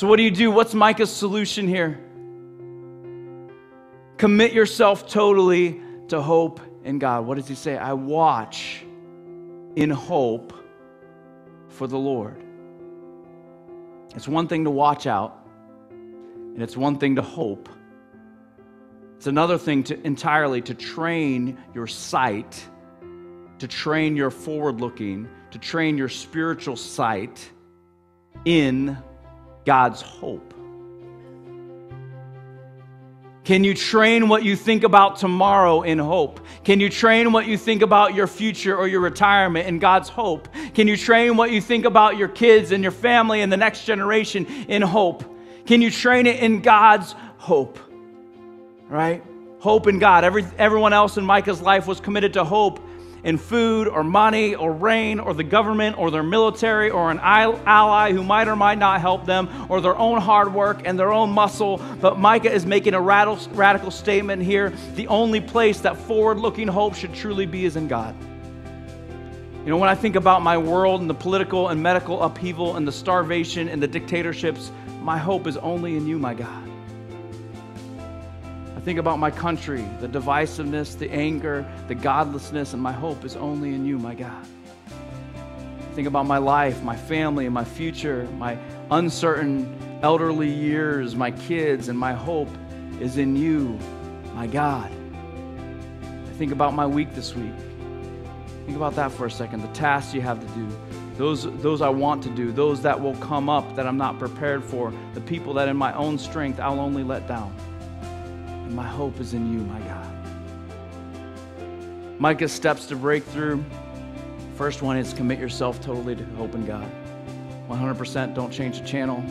So, what do you do? What's Micah's solution here? Commit yourself totally to hope in God. What does he say? I watch in hope for the Lord. It's one thing to watch out, and it's one thing to hope. It's another thing to entirely to train your sight, to train your forward looking, to train your spiritual sight in God's hope. Can you train what you think about tomorrow in hope? Can you train what you think about your future or your retirement in God's hope? Can you train what you think about your kids and your family and the next generation in hope? Can you train it in God's hope? Right? Hope in God. Every, everyone else in Micah's life was committed to hope in food or money or rain or the government or their military or an ally who might or might not help them or their own hard work and their own muscle. But Micah is making a radical, statement here. The only place that forward looking hope should truly be is in God. You know, when I think about my world and the political and medical upheaval and the starvation and the dictatorships, my hope is only in you, my God. I think about my country, the divisiveness, the anger, the godlessness, and my hope is only in you, my God. I think about my life, my family, my future, my uncertain elderly years, my kids, and my hope is in you, my God. I think about my week this week. Think about that for a second. The tasks you have to do, those, those I want to do, those that will come up that I'm not prepared for, the people that in my own strength I'll only let down. My hope is in you, my God. Micah's steps to breakthrough. First one is commit yourself totally to hope in God. 100% don't change the channel.